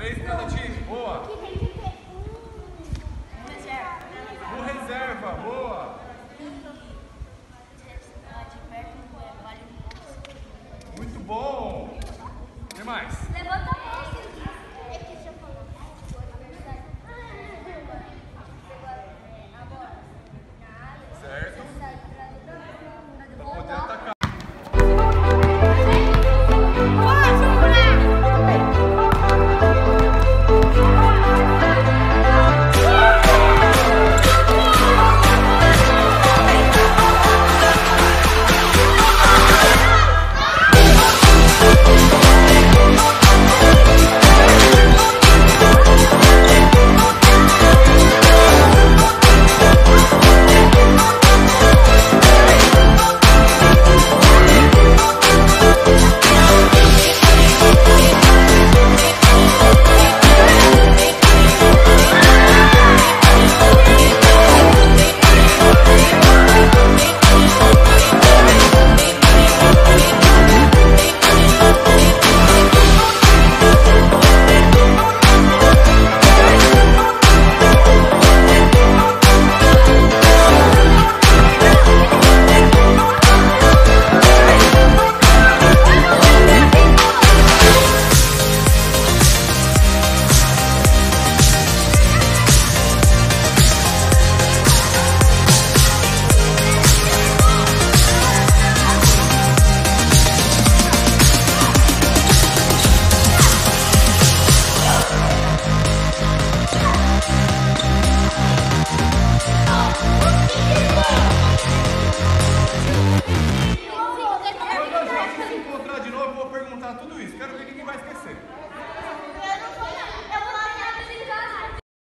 Três em cada time, boa. Um. Reserva. Boa. De. Muito bom. O que mais? tudo isso. Quero